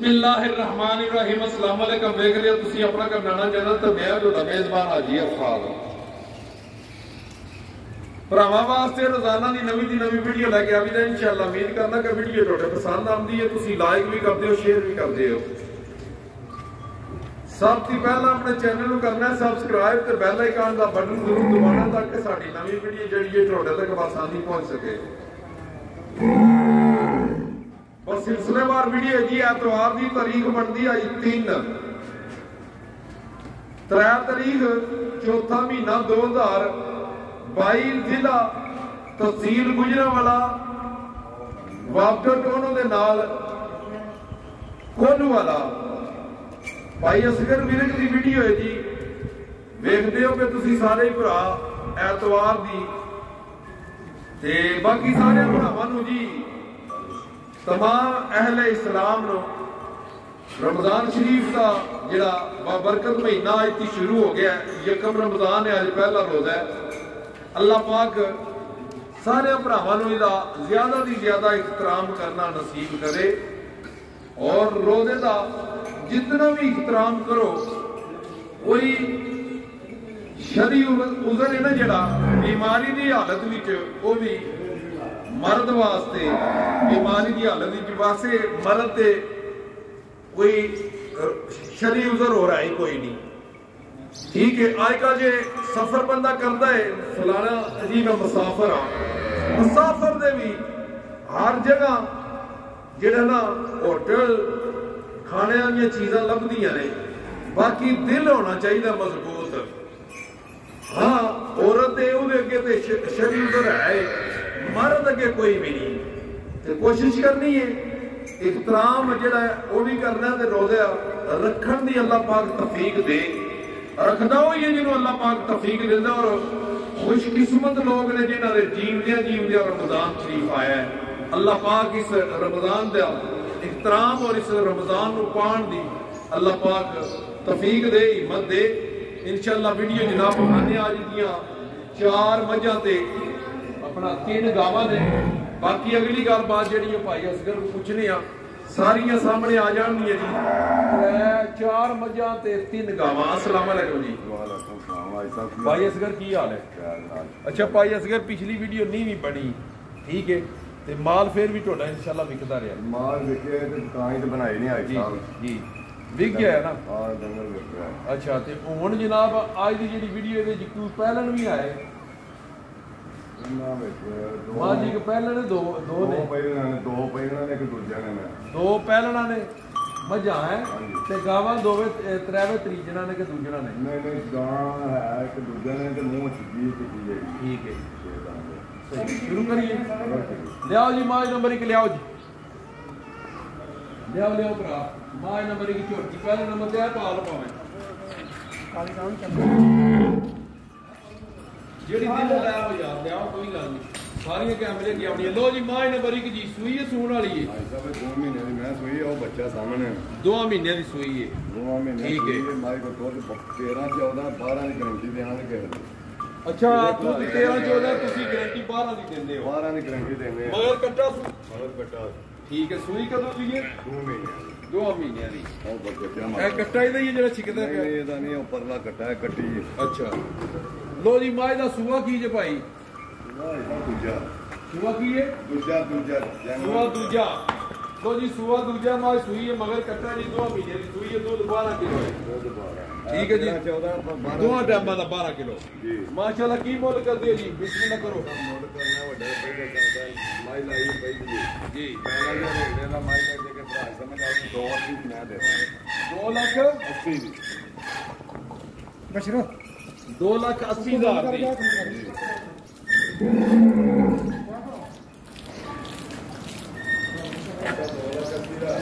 ਬਿਸਮਿਲ੍ਲਾਹਿਰਰਹਿਮਾਨਿਰਰਹੀਮ ਅਸਲਾਮ ਅਲੈਕਮ ਵੇਖ ਲਿਓ ਤੁਸੀਂ ਆਪਣਾ ਕਰਨਾਣਾ ਚੈਨਲ ਤੇ ਮੈਂ ਤੁਹਾਡਾ ਮੇਜ਼ਬਾਨ ਹਾਜੀ ਅਫਾਲ ਭਰਾਵਾਂ ਵਾਸਤੇ ਰੋਜ਼ਾਨਾ ਦੀ ਨਵੀਂ ਦੀ ਨਵੀਂ ਵੀਡੀਓ ਲੈ ਕੇ ਆਵੀਦਾ ਇਨਸ਼ਾਅੱਲਾ ਉਮੀਦ ਕਰਨਾ ਕਿ ਵੀਡੀਓ ਤੁਹਾਡੇ ਪਸੰਦ ਆਉਂਦੀ ਹੈ ਤੁਸੀਂ ਲਾਈਕ ਵੀ ਕਰਦੇ ਹੋ ਸ਼ੇਅਰ ਵੀ ਕਰਦੇ ਹੋ ਸਭ ਤੋਂ ਪਹਿਲਾਂ ਆਪਣੇ ਚੈਨਲ ਨੂੰ ਕਰਨਾ ਹੈ ਸਬਸਕ੍ਰਾਈਬ ਤੇ ਬੈਲ ਆਈਕਨ ਦਾ ਬਟਨ ਜ਼ਰੂਰ ਦਬਾਉਣਾ ਤਾਂ ਕਿ ਸਾਡੀ ਨਵੀਂ ਵੀਡੀਓ ਜਿਹੜੀ ਹੈ ਤੁਹਾਡੇ ਤੱਕ ਆਸਾਨੀ ਪਹੁੰਚ ਸਕੇ ਔਰ ਸਿਲਸਿਲੇਵਾਰ ਵੀਡੀਓ ਜੀ ਐਤਵਾਰ ਦੀ ਤਾਰੀਖ ਬਣਦੀ ਆਈ 3 3 ਤਾਰੀਖ, ਚੌਥਾ ਮਹੀਨਾ 2022 ਜ਼ਿਲ੍ਹਾ ਤਹਿਸੀਲ ਗੁਜਰਾਂਵਾਲਾ। ਵਾਪਟਰ ਟੋਨੋ ਦੇ ਨਾਲ? ਕੋਲੂਵਾਲਾ ਭਾਈ ਅਸਗਰ ਵਿਰਕ ਦੀ ਵੀਡੀਓ ਹੈ ਜੀ। ਵੇਖਦੇ ਹੋ ਕਿ ਤੁਸੀਂ ਸਾਰੇ ਭਰਾ ਐਤਵਾਰ ਦੀ। ਤੇ ਬਾਕੀ ਸਾਰੇ ਭਰਾਵਾਂ ਨੂੰ ਜੀ तमाम अहले इस्लाम ਨੂੰ ਰਮਜ਼ਾਨ ਸ਼ਰੀਫ ਦਾ ਜਿਹੜਾ ਬਾਬਰਕਤ ਮਹੀਨਾ ਅੱਜ ਤੋਂ ਸ਼ੁਰੂ ਹੋ ਗਿਆ ਯਕਮ ਰਮਜ਼ਾਨ ਹੈ ਅੱਜ ਪਹਿਲਾ ਰੋਜ਼ਾ ਹੈ ਅੱਲਾਹ ਪਾਕ ਸਾਰੇ ਭਰਾਵਾਂ ਨੂੰ ਇਹਦਾ ਜ਼ਿਆਦਾ ਦੀ ਜ਼ਿਆਦਾ ਇhtਰਾਮ ਕਰਨਾ ਨਸੀਬ ਕਰੇ ਔਰ ਰੋਜ਼ੇ ਦਾ ਜਿੰਨਾ ਵੀ ਇhtਰਾਮ ਕਰੋ ਕੋਈ ਸ਼ਰੀ ਉਜ਼ਰ ਹੈ ਨਾ ਜਿਹੜਾ ਬਿਮਾਰੀ ਦੀ ਹਾਲਤ ਵਿੱਚ ਉਹ ਵੀ ਮਰਦ ਵਾਸਤੇ ਬਿਮਾਰੀ ਦੀ ਹਾਲਤ ਵਿੱਚ ਵਾਸੇ ਮਰਦ ਤੇ ਕੋਈ ਸ਼ਰੀ ਉਜ਼ਰ ਹੋ ਰਹਾ ਕੋਈ ਨਹੀਂ। ਠੀਕ ਹੈ ਅੱਜ ਕਾ ਜੇ ਸਫਰ ਬੰਦਾ ਕਰਦਾ ਹੈ, ਫਲਾਣਾ ਜੀ ਮੈਂ ਮੁਸਾਫਰ ਆ। ਮੁਸਾਫਰ ਦੇ ਵੀ ਹਰ ਜਗ੍ਹਾ ਜਿਹੜਾ ਨਾ ਹੋਟਲ ਖਾਣੇ ਵਾਲੀਆਂ ਚੀਜ਼ਾਂ ਲੱਭਦੀਆਂ ਨੇ। ਬਾਕੀ ਦਿਲ ਹੋਣਾ ਚਾਹੀਦਾ ਮਜ਼ਬੂਤ। ਹਾਂ, ਔਰਤ ਦੇ ਉਹਦੇ ਅੱਗੇ ਤੇ ਸ਼ਰੀ ਉਜ਼ਰ ਹੈ। ਮਰਦ ਅੱਗੇ ਕੋਈ ਵੀ ਨਹੀਂ। ਤੇ ਕੋਸ਼ਿਸ਼ ਕਰਨੀ ਹੈ ਇਖਤਰਾਮ ਜਿਹੜਾ ਉਹ ਵੀ ਕਰਨਾ ਤੇ ਰੋਜ਼ਾ ਰੱਖਣ ਦੀ ਅੱਲਾਹ ਪਾਕ ਤਫੀਕ ਦੇ। ਰੱਖਦਾ ਉਹ ਹੀ ਹੈ ਜਿਹਨੂੰ ਅੱਲਾਹ ਪਾਕ ਤਫੀਕ ਦਿੰਦਾ ਔਰ ਖੁਸ਼ਕਿਸਮਤ ਲੋਕ ਨੇ ਜਿਨ੍ਹਾਂ ਦੇ ਜੀਵਦਿਆਂ ਜੀਵਦਿਆਂ ਰਮਜ਼ਾਨ ਸ਼ਰੀਫ ਆਇਆ ਹੈ। ਅੱਲਾਹ ਪਾਕ ਇਸ ਰਮਜ਼ਾਨ ਦਾ ਇਖਤਰਾਮ ਔਰ ਇਸ ਰਮਜ਼ਾਨ ਨੂੰ ਪਾਣ ਦੀ ਅੱਲਾਹ ਪਾਕ ਤਫੀਕ ਦੇ, ਹਿੰਮਤ ਦੇ। ਇਨਸ਼ਾਅੱਲਾ ਵੀਡੀਓ ਜਨਾਬ ਬਹਾਨੇ ਅੱਜ ਦੀਆਂ ਚਾਰ ਮੱਝਾਂ ਤੇ ਆਪਣਾ ਤਿੰਨ ਗਾਵਾਂ ਨੇ ਬਾਕੀ ਅਗਲੀ ਗੱਲਬਾਤ ਜਿਹੜੀ ਉਹ ਭਾਈ ਅਸਗਰ ਨੂੰ ਪੁੱਛਨੇ ਆ ਸਾਰੀਆਂ ਸਾਹਮਣੇ ਆ ਜਾਣਗੀਆਂ ਜੀ। ਤਰੇ ਚਾਰ ਮੱਝਾਂ ਤੇ ਤਿੰਨ ਗਾਵਾਂ। ਅਸਲਾਮ ਅਲੈਕੁਮ ਜੀ। ਭਾਈ ਅਸਗਰ ਕੀ ਹਾਲ ਹੈ? ਅੱਛਾ ਭਾਈ ਅਸਗਰ ਪਿਛਲੀ ਵੀਡੀਓ ਨਹੀਂ ਵੀ ਬਣੀ। ਠੀਕ ਹੈ। ਤੇ ਮਾਲ ਫੇਰ ਵੀ ਤੁਹਾਡਾ ਇਨਸ਼ਾਅੱਲਾ ਵਿਕਦਾ ਰਿਹਾ। ਮਾਲ ਵਿਕੇ ਤੇ ਤਾਂ ਹੀ ਤੇ ਬਣਾਈ ਨਹੀਂ ਆਈ ਸਾਹਿਬ ਜੀ। ਵਿਕ ਗਿਆ ਹੈ ਨਾ? ਹਾਂ ਡੰਗਰ ਵਿਕ ਗਿਆ। ਅੱਛਾ ਤੇ ਹੁਣ ਜਨਾਬ ਅੱਜ ਦੀ ਜਿਹੜੀ ਵੀਡੀਓ ਦੇ ਜਿੱਕੂ ਪਹਿਲਣ ਵੀ ਆਏ ਇਹਨਾਂ ਵਿੱਚ ਦੋ ਮਾਂ ਜੀ ਕਿ ਪਹਿਲਣ ਨੇ ਦੋ ਦੋ ਨੇ। ਦੋ ਪਹਿਲਾਂ ਨੇ ਦੋ ਪਹਿਲਾਂ ਨੇ ਇੱਕ ਦੂਜਾ ਨੇ ਮੈਂ ਦੋ ਪਹਿਲਣਾ ਨੇ। ਮੱਝਾਂ ਹੈ। ਤੇ ਗਾਵਾਂ ਦੋਵੇਂ ਤਰੇਵੇਂ ਤਰੀਜਣਾ ਨੇ ਕਿ ਦੂਜਣਾ ਨੇ? ਨਹੀਂ ਨਹੀਂ ਗਾਂ ਹੈ ਇੱਕ ਦੂਜਾ ਨੇ ਤੇ ਮੂੰਹ ਛਿੱਜੀ ਤੇ ਕੀ ਹੈ ਠੀਕ ਹੈ ਸ਼ੁਰੂ ਕਰੀਏ। ਲਿਆਓ ਜੀ ਮਾਜ ਨੰਬਰ 1 ਲਿਆਓ ਜੀ। ਲਿਆਓ ਲਿਆਓ ਭਰਾ। ਮਾਜ ਨੰਬਰ 1 ਝੋਟੀ ਪਹਿਲੇ ਨੰਬਰ ਤੇ ਆ ਪਾਲ ਪਾਵੇਂ ਜਿਹੜੀ ਦਿਲ ਲੈ ਆਓ ਯਾਰ ਲਿਆਓ ਕੋਈ ਗੱਲ ਨਹੀਂ। ਸਾਰੀਆਂ ਕੈਮਰੇ ਕੀ ਆਉਣੀਆਂ ਲੋ ਜੀ ਮਾਜ ਨੰਬਰ 1 ਜੀ ਸੂਈ ਹੈ ਸੂਣ ਵਾਲੀ ਹੈ? ਭਾਈ ਸਾਹਿਬ ਦੋ ਮਹੀਨੇ ਦੀ ਮੈਂ ਸੋਈ ਉਹ ਬੱਚਾ ਸਾਹਮਣੇ ਦੋਆਂ ਮਹੀਨਿਆਂ ਦੀ ਸੂਈ ਹੈ। ਦੋ ਮਹੀਨੇ ਠੀਕ ਹੈ। ਮਾਈ ਕੋ ਦੁੱਧ 13 14 12 ਦੀ ਗਰੰਟੀ ਦੇਵਾਂਗੇ ਕਿਸੇ ਨੂੰ। ਅੱਛਾ ਤੁਸੀਂ 13 14 ਤੁਸੀਂ ਗਾਰੰਟੀ 12 ਦੀ ਦਿੰਦੇ ਹੋ। 12 ਦੀ ਗਰੰਟੀ ਦੇਣੇ ਆ। ਮਗਰ ਕੱਟਾ ਸੂ ਮਗਰ ਬੱਟਾ ਠੀਕ ਹੈ ਸੂਈ ਕਦੋਂ ਦੀ ਹੈ? ਦੋ ਮਹੀਨੇ ਦੋ। ਮਹੀਨਿਆਂ ਦੀ। ਉਹ ਬੱਚਾ ਇਹ ਕੱਟਾ ਇਹਦਾ ਹੀ ਹੈ ਜਿਹੜਾ ਛਿਕਦਾ ਪਿਆ? ਨਹੀਂ, ਇਹਦਾ ਨਹੀਂ ਉੱਪਰਲਾ ਕੱਟਾ ਹੈ ਕੱਟੀ ਹੈ। ਅੱਛਾ। ਲੋ ਜੀ ਮਾਝ ਦਾ ਸੂਆ ਕੀ ਜੇ ਭਾਈ? ਦੂਜਾ। ਸੂਆ ਕੀ ਹੈ ਦੂਜਾ ਦੂਜਾ ਸੂਆ ਦੂਜਾ। ਲੋ ਜੀ ਸੂਆ ਦੂਜਾ ਮਾਝ ਸੂਈ ਹੈ ਮਗਰ ਕੱਟਾ ਜੀ ਦੋ ਮਹੀਨੇ ਦੀ ਸੂਈ ਹੈ ਦੁੱਧ 12 ਕਿਲੋ ਹੈ ਠੀਕ ਹੈ ਜੀ। 14 12 ਦੋਹਾਂ ਟਾਈਮਾਂ ਦਾ 12 ਕਿਲੋ। ਜੀ। ਮਾਸ਼ਾਅੱਲਾ ਕੀ ਮੁੱਲ ਕਰਦੇ ਹੋ ਜੀ? ਬਿਸਮਿਲ੍ਲਾ ਕਰੋ। ਮੋੜ ਕਰਨਾ ਵੱਡਾ ਪਹਿਲੇ ਕਰਦਾ ਮਾਈ ਲਾਈ ਪਈ ਜੀ। ਜੀ। ਪਹਿਲਾਂ ਜਿਹੜਾ ਰੇੜੇ ਦਾ ਮਾਈ ਲੈ ਕੇ ਭਰਾ ਸਮਝ ਆ ਦੋ ਅੱਸੀ ਦੀ ਮੈਂ ਦੇ 2 ਲੱਖ? 80 ਦੀ ਬਸ਼ਰੋ 2 ਲੱਖ 80 ਹਜ਼ਾਰ ਦੀ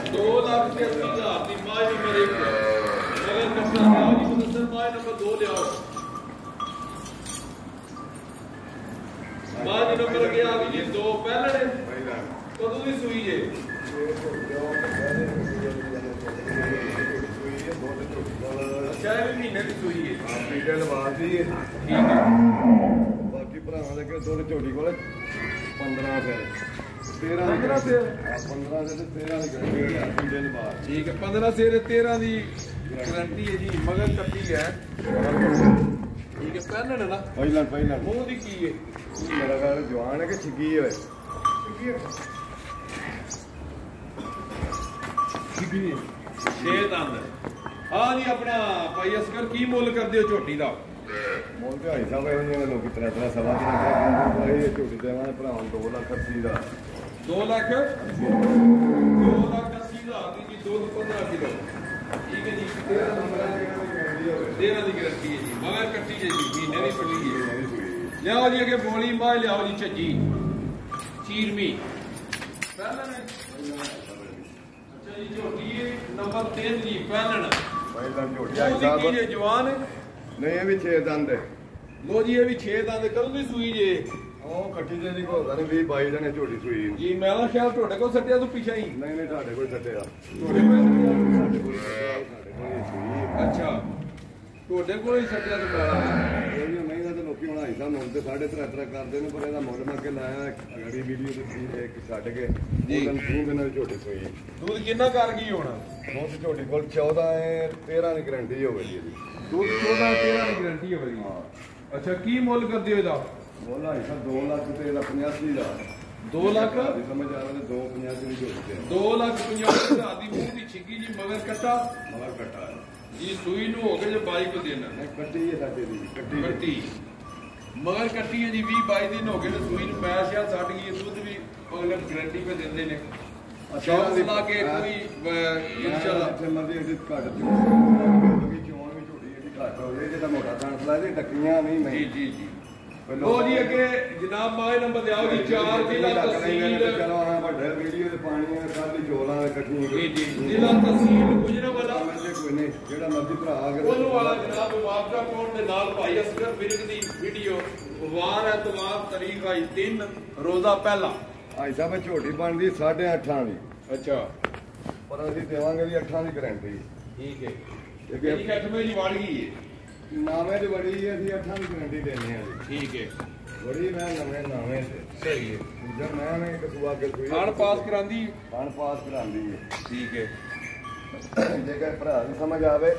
ਦੋ ਲੱਖ ਤੇ 80 ਹਜ਼ਾਰ ਦੀ ਮਾਝ ਨੰਬਰ 1 ਮਗਰ ਕੱਟਾ ਲਿਆਓ ਜੀ ਮੁਦੱਸਰ ਮਾਝ ਨੰਬਰ 2 ਲਿਆਓ ਮਾਝ ਨੰਬਰ ਗਿਆ ਵੀ ਜੀ ਇਹ ਵੀ ਹੈ ਆਪਣੀ ਗੱਲ ਬਾਤ ਹੀ ਠੀਕ ਹੈ ਬਾਕੀ ਭਰਾਵਾਂ ਦੇ ਕਿ ਦੁੱਧ ਝੋਟੀ ਕੋਲ 15 ਫਿਰ 13 15 ਸੇਰ 15 ਦੇ ਤੇ 13 ਦੀ ਗਰੰਟੀ ਹੈ ਦੂਜੇ ਦੇ ਠੀਕ ਹੈ 15 ਸੇਰ 13 ਦੀ ਗਾਰੰਟੀ ਹੈ ਜੀ ਮਗਰ ਕੱਟੀ ਹੈ ਠੀਕ ਹੈ ਪਹਿਨਣ ਨਾ ਪਹਿਲਾਂ ਪਹਿਲਾਂ ਮੂੰਹ ਦੀ ਕੀ ਹੈ ਮੇਰਾ ਘਰ ਜਵਾਨ ਹੈ ਕਿ ਛਿੱਗੀ ਹੋਏ ਸਿੱਧੀ ਛੇ ਦੰਦ ਹਾਂ ਜੀ ਆਪਣਾ ਭਾਈ ਅਸਕਰ ਕੀ ਮੁੱਲ ਕਰਦੇ ਹੋ ਝੋਟੀ ਦਾ? ਮੋਲ ਤੇ ਹਾਈ ਸਾਹਿਬ ਇਹੋ ਜਿਹੇ ਲੋਕ ਤਰ੍ਹਾਂ ਤਰ੍ਹਾਂ ਸਵਾ ਦਾ ਇਹ ਝੋਟੀ ਦੇਵਾਂ ਭਰਾਵਾਂ ਨੂੰ 2 ਲੱਖ 80 ਦਾ 2 ਲੱਖ? 2 ਲੱਖ 80 ਹਜ਼ਾਰ ਦੀ ਜੀ ਦੁੱਧ 15 ਕਿਲੋ। ਠੀਕ ਹੈ ਜੀ। 13 ਨੰਬਰਾਂ ਦੀ 13 ਦੀ ਗਰੰਟੀ ਹੈ ਜੀ। ਮਗਰ ਕੱਟੀ ਹੈ ਜੀ ਮਹੀਨੇ ਦੀ ਪੱਟੀ ਹੈ। ਲਿਆਓ ਜੀ ਅੱਗੇ ਬੋਲੀ ਮਾਂ ਲਿਆਓ ਜੀ ਛੱਜੀ ਚੀਰਮੀ ਪਹਿਲਾਂ ਅੱਛਾ ਜੀ ਝੋਟੀ ਨੰਬਰ 3 ਜੀ ਪਹਿਲਣ। ਪਹਿਲਾਂ ਝੋਟੀ ਹਾਈ ਉਹਦੀ ਕੀ ਸਾਹਿਬ ਜੇ ਜਵਾਨ। ਨਹੀਂ ਇਹ ਵੀ 6 ਦੰਦ ਹੈ। ਲੋ ਜੀ ਇਹ ਵੀ 6 ਦੰਦ ਕਦੋਂ ਦੀ ਸੂਈ ਜੇ। ਉਹ ਕੱਟੀ ਜੇ ਦੀ ਕੋਲ ਨਹੀਂ 20 22 ਜਣੇ ਝੋਟੀ ਸੂਈ। ਜੀ ਮੈਂ ਨਾ ਖਿਆਲ ਤੁਹਾਡੇ ਕੋਲ ਸੱਟਿਆ ਤੂੰ ਪਿਛਾ ਹੀ। ਨਹੀਂ ਨਹੀਂ ਤੁਹਾਡੇ ਕੋਲ ਸੱਟਿਆ। ਤੁਹਾਡੇ ਕੋਲ ਸੱਟਿਆ? ਹੀ ਅੱਛਾ ਤੁਹਾਡੇ ਕੋਲ ਹੀ ਸੱਟਿਆ ਤੂੰ ਮੈਂ ਤਾਂ ਲੋਕੀ ਹੁਣ ਹਾਈ ਸਾਹਿਬ ਮੁੱਲ ਤੇ 3.5 ਕਰਦੇ ਨੇ ਪਰ ਇਹਦਾ ਮੁੱਲ ਮੈਂ ਕੇ ਲਾਇਆ ਅਗੜੀ ਵੀਡੀਓ ਤੇ ਸੀ ਇੱਕ ਛੱਡ ਕੇ ਜੀ। ਦਿਨ ਦਿਨ ਨਾਲ ਝੋਟੀ ਸੂਈ ਦੁੱਧ ਕਿੰਨਾ ਕਰ ਗਈ ਹੁਣ? ਬਹੁਤ ਝੋਟੀ ਕੋਲ 14 ਹੈ 13 ਦੀ ਗਰੰਟੀ ਹੋਵੇ ਜੀ ਇਹਦੀ। ਦੁੱਧ 14 13 ਦੀ ਗਾਰੰਟੀ ਹੈ ਬਈ ਅੱਛਾ ਕੀ ਮੁੱਲ ਕਰਦੇ ਹੋ ਇਹਦਾ? ਮੁੱਲ ਸਾਹਿਬ 2 ਲੱਖ ਤੇ ਇਹਦਾ 85 ਦਾ 2 ਲੱਖ? ਦੀ ਸਮਝ ਆ ਰਿਹਾ 285 ਦੀ ਝੋਟੀ ਤੇ 2 ਲੱਖ 50 ਹਜ਼ਾਰ ਦੀ ਮੂੰਹ ਦੀ ਛਿੱਗੀ ਜੀ ਮਗਰ ਕੱਟਾ? ਮਗਰ ਕੱਟਾ। ਹੈ ਜੀ ਸੂਈ ਨੂੰ ਹੋ ਗਏ ਜੇ 22 ਕੋ ਨਹੀਂ ਕੱਟੀ ਹੈ ਸਾਡੇ ਦੀ ਕੱਟੀ ਹੈ। ਕੱਟੀ। ਮਗਰ ਕੱਟੀ ਹੈ ਜੀ 20 22 ਦਿਨ ਹੋ ਗਏ ਨੇ ਸੂਈ ਨੂੰ ਪੈਰ ਸ਼ਾਇਦ ਛੱਡ ਗਈ ਦੁੱਧ ਵੀ ਅਗਲੇ ਗਾਰੰਟੀ ਪੇ ਦਿੰਦੇ ਨੇ। ਸ਼ੌਕ ਲਾ ਕੇ ਕੋਈ ਇਨਸ਼ਾਅੱਲਾ। ਜਿੱਥੇ ਮਰਜ਼ੀ ਇਹਦੀ ਘੱਟ ਕਿਉਂਕਿ ਚੋਣ ਵੀ ਝੋਟੀ ਇਹਦੀ ਘੱਟ ਹੋ ਜੇ ਜਿਹਦਾ ਮੋਟਾ ਖਾਂਸਲਾ ਇਹਦੀ ਟੱਕੀਆਂ ਨਹੀਂ ਜੀ ਜੀ ਜੀ। ਲੋ ਜੀ ਅੱਗੇ ਜਨਾਬ ਮਾਏ ਨੰਬਰ ਤੇ ਆਓ ਜੀ ਚਾਰ ਜ਼ਿਲ੍ਹਾ ਤਹਿਸੀਲ ਚਲੋ ਆ ਵੱਡੇ ਵੀਡੀਓ ਦੇ ਪਾਣੀ ਆ ਸਾਡੀ ਚੋਲਾਂ ਦੇ ਕੱਟੀਆਂ ਜੀ ਜੀ ਜ਼ਿਲ੍ਹਾ ਤਹਿਸੀਲ ਗੁਜਰਾਂਵਾਲਾ। ਕੋਈ ਨਹੀਂ ਜਿਹੜਾ ਮਰਜ਼ੀ ਭਰਾ ਅਗਰ ਉਹਨੂੰ ਵਾਲਾ ਜਨਾਬ ਮੁਆਵਜ਼ਾ ਪਾਉਣ ਦੇ ਨਾਲ ਭਾਈ ਅਸਗਰ ਬਿਰਕ ਦੀ ਵੀਡੀਓ ਵਾਰ ਐਤਵਾਰ ਤਰੀਕ ਆਈ 3 ਰੋਜ਼ਾ ਪਹਿਲਾ। ਆਈ ਸਾਹਿਬ ਇਹ ਝੋਟੀ ਬਣਦੀ 8.5 ਦੀ। ਅੱਛਾ। ਪਰ ਅਸੀਂ ਦੇਵਾਂਗੇ ਦੀ 8 ਦੀ ਗਾਰੰਟੀ ਠੀਕ ਹੈ। ਇਹ ਹੈ ਕਿੱਥਵੇਂ ਜੀ ਵੜ ਗਈ ਹੈ? ਨਾਵੇਂ ਦੀ ਹੈ ਅਸੀਂ 8 ਦੀ ਗਾਰੰਟੀ ਆ ਜੀ। ਠੀਕ ਹੈ। ਬੜੀ ਮੈਂ ਨਵੇਂ ਨਾਵੇਂ ਤੇ। ਸਹੀ ਹੈ। ਦੂਜਾ ਮੈਂ ਨੇ ਇੱਕ ਸੁਆ ਕੇ ਕੋਈ ਪਾਸ ਕਰਾਂਦੀ। ਪਾਸ ਕਰਾਂਦੀ ਹੈ। ਠੀਕ ਹੈ। ਜੇਕਰ ਭਰਾ ਨੂੰ ਸਮਝ ਆਵੇ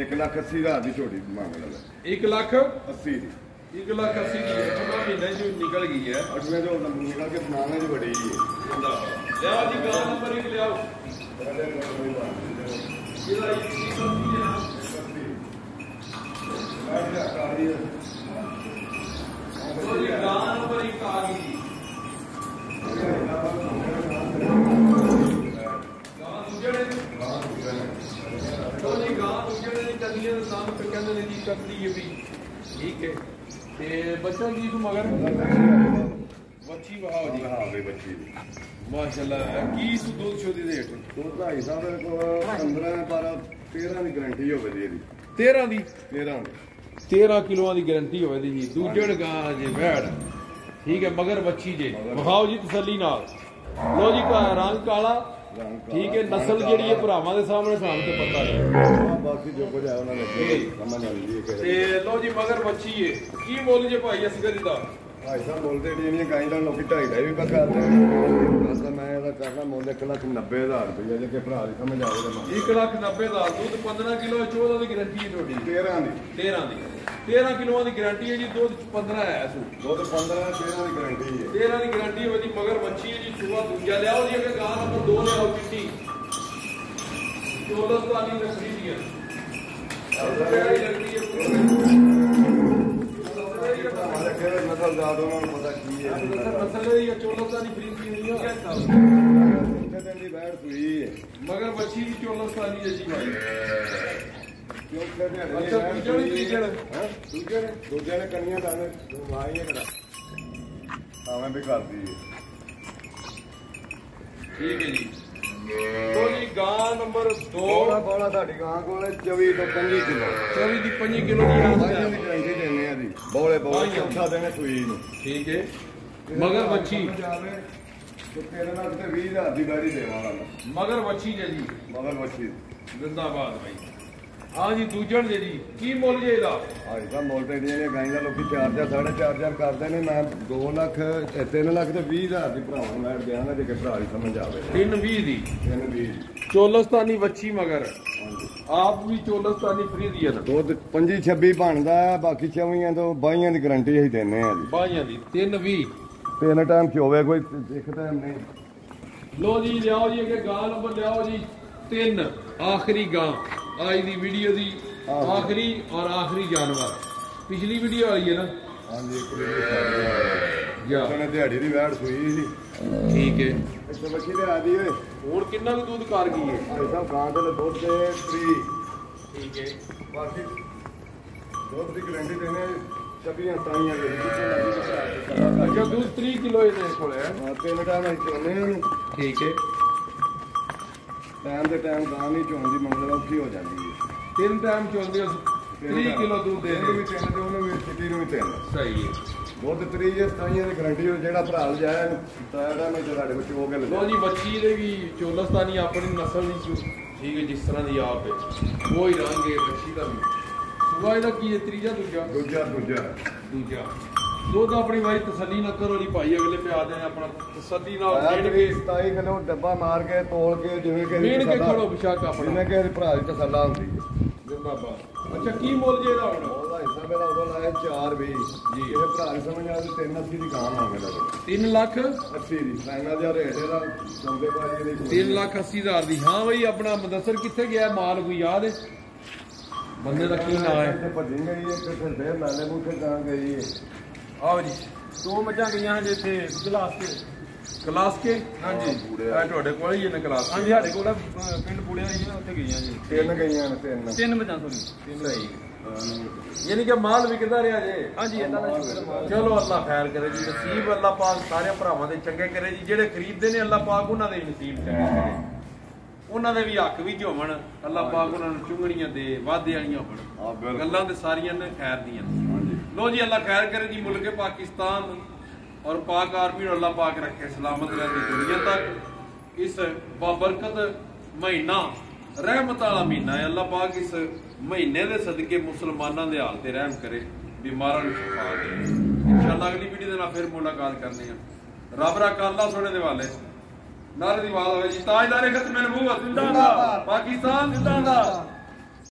1 ਲੱਖ 80 ਹਜ਼ਾਰ ਦੀ ਝੋਟੀ ਮੰਗ ਲਵੇ। 1 ਲੱਖ 80 ਦੀ। 1 ਲੱਖ 80 ਦੀ ਅੱਠਵਾਂ ਮਹੀਨੇ ਚ ਨਿਕਲ ਗਈ ਹੈ। ਅਠਵੇਂ ਜੋ ਨੰਬਰ ਨਿਕਲ ਕੇ ਨਾਵੇਂ ਦੀ ਬੜੀ ਹੈ। ਲਿਆਓ ਜੀ ਗਾਂ ਨੰਬਰ 1 ਲਿਆਓ। ਕਹਿੰਦੇ ਨੇ ਜੀ ਕੰਦੀ ਹੈ ਵੀ। ਠੀਕ ਹੈ। ਤੇ ਬੱਚਾ ਜੀ ਨੂੰ ਮਗਰ? ਬੱਚੀ ਵਹਾਓ ਜੀ। ਹਾਂ ਵੀ ਬੱਚੀ ਦੀ ਮਾਸ਼ਾਅੱਲਾ ਕੀ ਸੁ ਦੁੱਧ ਸ਼ੋਦੀ ਦੇ ਦੋ ਢਾਈ ਸਾਹਿਬ ਦੇ ਕੋਲ 15 12 13 ਦੀ ਗਾਰੰਟੀ ਹੋਵੇ ਦੀ ਇਹਦੀ। 13 ਦੀ? 13 ਦੀ। 13 ਕਿਲੋਆਂ ਦੀ ਗਾਰੰਟੀ ਹੋਵੇ ਦੀ ਜੀ ਦੂਜੜ ਗਾਂ ਜੇ ਵੈੜ ਠੀਕ ਹੈ ਮਗਰ ਬੱਚੀ ਜੇ। ਵਹਾਓ ਜੀ ਤਸੱਲੀ ਨਾਲ। ਲੋ ਜੀ ਰੰਗ ਕਾਲਾ, ਠੀਕ ਹੈ ਨਸਲ ਜਿਹੜੀ ਹੈ। ਭਰਾਵਾਂ ਦੇ ਸਾਹਮਣੇ ਸਾਹਮਣੇ ਤੇ ਪਤਾ ਹੈ ਹਾਂ, ਬਾਕੀ ਜੋ ਕੁਝ ਹੈ ਉਹਨਾਂ ਨੇ ਸਮਝ ਆਉਂਦੀ ਹੈ ਤੇ ਲੋ ਜੀ ਮਗਰ ਬੱਚੀ ਹੈ ਕੀ ਮੁੱਲ ਜੇ ਭਾਈ ਅਸਗਰ ਦਾ ਭਾਈ ਸਾਹਿਬ ਬੋਲਦੇ ਨਹੀਂ ਇਹਨੀਆਂ ਗਾਈਂ ਦਾ ਲੋਕੀ ਢਾਈ ਢਾਈ ਵੀ ਕਰਦੇ ਨੇ। ਦੱਸਦਾ ਮੈਂ ਇਹਦਾ ਕਰਨਾ ਮੁੱਲ 1 ਲੱਖ 90 ਹਜ਼ਾਰ ਰੁਪਏ ਜੇ ਕਿ ਭਰਾ ਦੀ ਸਮਝ ਆਵੇ ਤਾਂ ਮੰਗ 1 ਲੱਖ 90 ਦਾ ਦੁੱਧ 15 ਕਿਲੋ 14 ਦੀ ਗਾਰੰਟੀ ਹੈ ਤੁਹਾਡੀ। 13 ਦੀ। 13 ਦੀ। 13 ਕਿਲੋਆਂ ਦੀ ਗਾਰੰਟੀ ਹੈ ਜੀ ਦੁੱਧ 'ਚ 15 ਹੈ ਸੂ। ਦੁੱਧ 15 13 ਦੀ ਗਾਰੰਟੀ ਹੈ। ਤੇਰਾਂ ਦੀ ਗਾਰੰਟੀ ਹੋਵੇ ਜੀ ਮਗਰ ਬੱਚੀ ਹੈ ਜੀ ਸੁਬਾ ਦੂਜਾ ਲਿਆਓ ਜੀ ਅਗੇ ਗਾਂ ਨੰਬਰ 2 ਲਿਆਓ ਚਿੱਟੀ। 14 ਸਾਲੀ ਨਸਲੀ ਦੀ ਹੈ। ਇਹ ਲੱਗਦੀ ਹੈ। ਹਮਾਰੇ ਕਿਹੜੇ ਨਸਲ ਦਾ ਉਹਨਾਂ ਨੂੰ ਪਤਾ ਕੀ ਹੈ। ਮਸਲੇ ਦੀ 14 ਸਾਲੀ ਫਰੀ ਸੀ ਨਹੀਂ ਹੈ ਉੱਥੇ ਦਿਨ ਦੀ ਬੈਠ ਸੂਈ ਹੈ। ਮਗਰ 14 ਸਾਲੀ ਹੈ ਜੀ ਭਾਈ। ਅੱਛਾ, ਦੂਜੇ ਨੇ ਤੀਜੇ ਨੇ? ਹਾਂ ਦੂਜੇ ਨੇ ਦੂਜੇ ਨੇ ਕੰਨੀਆਂ ਦਾ ਨੇ ਆਈ ਹੈ ਕਿਹੜਾ ਆਵੇਂ ਵੀ ਕਰਦੀ ਹੈ ਠੀਕ ਹੈ ਜੀ ਲੋ ਜੀ ਗਾਂ ਨੰਬਰ 2 ਬੋਲਾ ਬੋਲਾ ਤੁਹਾਡੀ ਗਾਂ ਕੋਲ 24 ਤੋਂ 25 ਕਿਲੋ 24 ਦੀ 5 ਕਿਲੋ ਦੀ ਆਸ ਬਾਈ ਦੀ ਹੈ ਗਾਰੰਟੀ ਦਿੰਦੇ ਆ ਦੀ ਬੋਲੇ ਬੋਲੇ ਬਾਈਆਂ। ਚੌਥਾ ਸੂਈ ਨੂੰ ਠੀਕ ਹੈ ਮਗਰ ਬੱਚੀ ਤੇ ਤੇਰੇ ਨਾਲ ਤੇ 20 ਹਜ਼ਾਰ ਦੀ ਗਾੜੀ ਦੇਵਾਂਗਾ ਮਗਰ ਬੱਚੀ ਜੀ ਮਗਰ ਬੱਚੀ ਜ਼ਿੰਦਾਬਾਦ ਭਾਈ ਹਾਂ ਜੀ ਦੂਜਣ ਦੇ ਜੀ ਕੀ ਮੁੱਲ ਜੇ ਇਹਦਾ? ਅੱਜ ਤਾਂ ਮੁੱਲ ਤੇ ਜਿਹੜੀਆਂ ਗਾਈਆਂ ਦਾ ਲੋਕੀ 4 4 4.5 ਕਰਦੇ ਨੇ ਮੈਂ 2 ਲੱਖ 3 ਲੱਖ ਤੇ 20 ਹਜ਼ਾਰ ਦੀ ਭਰਾਵਾਂ ਨੂੰ ਮੈਂ ਦਿਆਂਗਾ ਜੇ ਕਿ ਭਰਾ ਦੀ ਸਮਝ ਆਵੇ। 320 ਦੀ? 3 20 ਚੋਲਸਤਾਨੀ ਵੱਛੀ ਮਗਰ। ਆਪ ਵੀ ਚੋਲਸਤਾਨੀ ਫਰੀ ਦੀ ਹੈ ਨਾ ਦੁੱਧ 25 26 ਬਣਦਾ ਹੈ, ਬਾਕੀ ਚੌਵੀਆਂ ਤੋਂ ਬਾਈਆਂ ਦੀ ਗਾਰੰਟੀ ਅਸੀਂ ਦਿੰਨੇ ਆ ਜੀ। ਬਾਈਆਂ ਦੀ 320 ਤਿੰਨ ਟਾਈਮ ਚੋਵੇ ਕੋਈ ਇੱਕ ਟਾਈਮ ਨਹੀਂ। ਲੋ ਜੀ ਲਿਆਓ ਜੀ ਅੱਗੇ ਗਾਂ ਨੰਬਰ ਲਿਆਓ ਜੀ। 3 ਆਖਰੀ ਗਾਂ। ਅੱਜ ਦੀ ਵੀਡੀਓ ਦੀ। ਆਖਰੀ ਔਰ ਆਖਰੀ ਜਾਨਵਰ। ਪਿਛਲੀ ਵੀਡੀਓ ਵਾਲੀ ਹੈ ਨਾ? ਹਾਂਜੀ ਇੱਕ ਵੀਡੀਓ ਸਾਡੀ ਜਾ। ਉਹਨੇ ਦਿਹਾੜੀ ਦੀ ਵੈੜ ਸੂਈ ਸੀ ਠੀਕ ਹੈ। ਇੱਥੇ ਬੱਚੀ ਤੇ ਆਦੀ ਓਏ। ਹੁਣ ਕਿੰਨਾ ਕੁ ਦੁੱਧ ਕਰ ਗਈ ਹੈ? ਸਾਹਿਬ ਗਾਂ ਦੇ ਦੁੱਧ ਤੇ ਫ੍ਰੀ ਠੀਕ ਹੈ। ਬਾਕੀ ਦੁੱਧ ਦੀ ਗਾਰੰਟੀ ਦੇਣੇ 26 27 ਦੇ ਅੱਛਾ ਦੁੱਧ 3 ਕਿਲੋ ਇਹਦੇ ਕੋਲ ਹੈ। ਹਾਂ ਤਿੰਨ ਟਾਈਮ ਅਸੀਂ ਚੋਨੇ ਉਹਨੂੰ ਠੀਕ ਹੈ। ਟਾਈਮ ਦੇ ਟਾਈਮ ਗਾਂ ਨਹੀਂ ਚੋਣ ਦੀ ਮੰਗਲ ਔਖੀ ਹੋ ਜਾਂਦੀ ਹੈ। ਤਿੰਨ ਟਾਈਮ ਚੋਂਦੇ ਹੋ 3 ਕਿਲੋ ਦੁੱਧ ਦੇ ਇਹਨੂੰ ਦੇ। ਤਿੰਨ ਤੇ ਉਹਨੂੰ ਵੀ ਚਿੱਟੀ ਨੂੰ ਵੀ ਤਿੰਨ। ਸਹੀ ਹੈ। ਦੁੱਧ 30 ਜੇ 27 ਦੀ ਗਾਰੰਟੀ ਜਿਹੜਾ ਭਰਾ ਲਜਾਇਆ ਤਾਇਆ ਦਾ ਮੈਂ ਤੇ ਸਾਡੇ ਵਿੱਚ ਹੋ ਕੇ ਲੋ ਜੀ ਬੱਚੀ ਦੇ ਵੀ ਚੋਲਸਤਾਨੀ ਆਪਣੀ ਨਸਲ ਦੀ ਚੂ- ਠੀਕ ਹੈ ਜਿਸ ਤਰ੍ਹਾਂ ਦੀ ਆਪ ਹੈ। ਉਹ ਹੀ ਰੰਗ ਹੈ ਬੱਚੀ ਦਾ ਵੀ ਸੁਬਾ ਇਹਦਾ ਕੀ ਹੈ ਤੀਜਾ ਦੂਜਾ? ਦੂਜਾ ਦੂਜਾ। ਦੂਜਾ। ਦੁੱਧ ਆਪਣੀ ਵਾਰੀ ਤਸੱਲੀ ਨਾ ਕਰੋ ਜੀ ਭਾਈ ਅਗਲੇ ਪਿਆ ਦੇ ਆਪਣਾ ਤਸੱਲੀ ਨਾਲ ਆਇਆ ਦੇਣ ਕੇ 27 ਕਿਲੋ ਡੱਬਾ ਮਾਰ ਕੇ ਤੋਲ ਕੇ ਜਿਵੇਂ ਕਿ ਦੇਣ ਕੇ ਤਸੱਲਾ- ਖੜੋ ਬਿਸ਼ੱਕ ਆਪਣਾ। ਜਿਵੇਂ ਕਿ ਇਹਦੇ ਭਰਾ ਦੀ ਤਸੱਲਾ ਹੁੰਦੀ। ਹੈ ਜਿੰਦਾਬਾਦ। ਅੱਛਾ ਕੀ ਮੁੱਲ ਜੇ ਇਹਦਾ ਹੁਣ? ਉਹਦਾ ਹਿੱਸਾ ਮੇਰਾ ਉਦੋਂ ਲਾਇਆ 4 ਵੀ ਜੀ। ਇਹ ਭਰਾ ਦੀ ਸਮਝ ਆ ਤੇ 380 ਦੀ ਗਾਂ ਮੰਗਦਾ ਉਹ 3 ਲੱਖ? 80 ਦੀ। ਫਾਈਨਲ ਜਿਹਾ ਰੇਟ ਇਹਦਾ ਚੌਂਦੇ ਬਾਜੀ ਦੇ। 3 ਲੱਖ 80 ਹਜ਼ਾਰ ਦੀ। ਹਾਂ ਬਈ ਆਪਣਾ ਮਦਸਰ ਕਿੱਥੇ ਗਿਆ? ਮਾਲ ਕੋਈ ਯਾਦ ਹੈ? ਬੰਦੇ ਦਾ ਕੀ ਨਾਂ ਹੈ? ਤੇ ਭੱਜੀ ਗਈ ਹੈ ਤੇ ਫਿਰ ਫੇਰ ਨਾਲੇ ਮੂਠੇ ਗਾਂ ਗਈ ਹੈ। ਆਓ ਜੀ। ਦੋ ਮੱਝਾਂ ਗਈਆਂ ਹਜੇ ਇੱਥੇ ਗਲਾਸ ਕੇ। ਕਲਾਸ ਕੇ? ਹਾਂਜੀ। ਇਹ ਤੁਹਾਡੇ ਕੋਲ ਹੀ ਹੈ ਨਾ ਕਲਾਸ ਹਾਂਜੀ ਸਾਡੇ ਕੋਲ ਪਿੰਡ ਬੁੜਿਆ ਜੀ ਨਾ ਉੱਥੇ ਗਈਆਂ ਜੀ। ਤਿੰਨ ਗਈਆਂ ਨੇ ਤਿੰਨ। ਤਿੰਨ ਮੱਝਾਂ ਸੋਰੀ ਸਹੀ। ਯਾਨੀ ਕਿ ਮਾਲ ਵਿਕਦਾ ਰਿਹਾ ਜੇ। ਹਾਂਜੀ ਇਦਾਂ ਦਾ ਸ਼ੁਕਰ ਚਲੋ ਅੱਲਾ ਖੈਰ ਕਰੇ ਜੀ। ਨਸੀਬ ਅੱਲਾ ਪਾਕ ਸਾਰੇ ਭਰਾਵਾਂ ਦੇ ਚੰਗੇ ਕਰੇ ਜੀ। ਜਿਹੜੇ ਖਰੀਦਦੇ ਨੇ ਅੱਲਾ ਪਾਕ ਉਹਨਾਂ ਦੇ ਵੀ ਨਸੀਬ ਚੰਗੇ ਕਰੇ। ਉਹਨਾਂ ਦੇ ਵੀ ਹੱਕ ਵੀ ਹੋਵਣ ਅੱਲਾ ਪਾਕ ਉਹਨਾਂ ਨੂੰ ਚੁੰਗਣੀਆਂ ਦੇ ਵਾਅਦੇ ਵਾਲੀਆਂ ਹਾਂ, ਬਿਲਕੁਲ। ਗੱਲਾਂ ਤੇ ਸਾਰੀਆਂ ਨੇ ਖੈਰ ਦੀਆਂ। ਨੇ। ਹਾਂਜੀ ਲੋ ਜੀ ਅੱਲਾ ਖੈਰ ਕਰੇ ਜੀ ਮੁਲਕ ਪਾਕਿਸਤਾਨ ਔਰ ਪਾਕ ਆਰਮੀ ਨੂੰ ਅੱਲਾ ਪਾਕ ਰੱਖੇ ਸਲਾਮਤ ਰਹਿੰਦੀ ਦੁਨੀਆ ਤੱਕ ਇਸ ਬਾਬਰਕਤ ਮਹੀਨਾ ਰਹਿਮਤ ਵਾਲਾ ਮਹੀਨਾ ਹੈ ਅੱਲਾ ਪਾਕ ਇਸ ਮਹੀਨੇ ਦੇ ਸਦਕੇ ਮੁਸਲਮਾਨਾਂ ਦੇ ਹਾਲ ਤੇ ਰਹਿਮ ਕਰੇ ਬਿਮਾਰਾਂ ਨੂੰ ਸ਼ਿਫਾ ਦੇ ਇਨਸ਼ਾਅੱਲਾ ਅਗਲੀ ਵੀਡੀਓ ਦੇ ਨਾਲ ਫਿਰ ਮੁਲਾਕਾਤ ਕਰਨੀ ਹੈ ਰੱਬ ਰੱਖਾ ਅੱਲਾ ਸੋਹਣੇ ਦੇ ਵਾਲੇ ਨਾਰੇ ਦੀ ਆਵਾਜ਼ ਹੋਵੇ ਜੀ ਤਾਜਦਾਰੇ